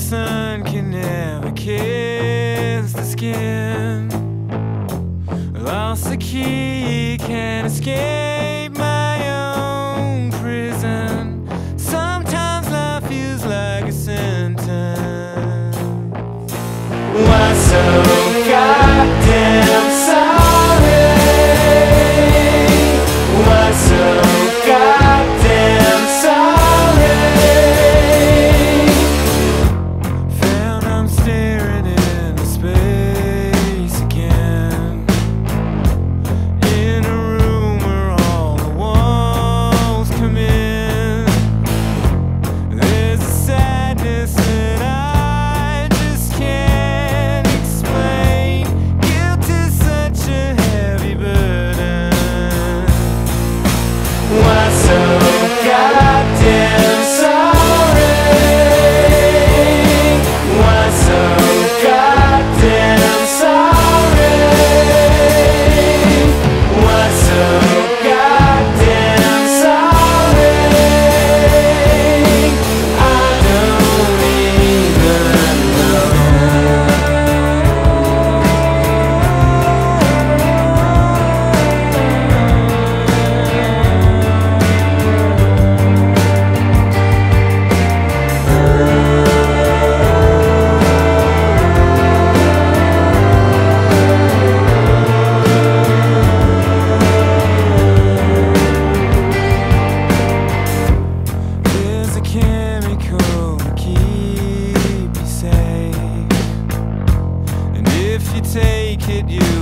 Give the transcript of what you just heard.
sun can never kiss the skin. Lost the key, can't escape my own prison. Sometimes life feels like a sentence. Why so goddamn? chemical to keep you safe. And if you take it, you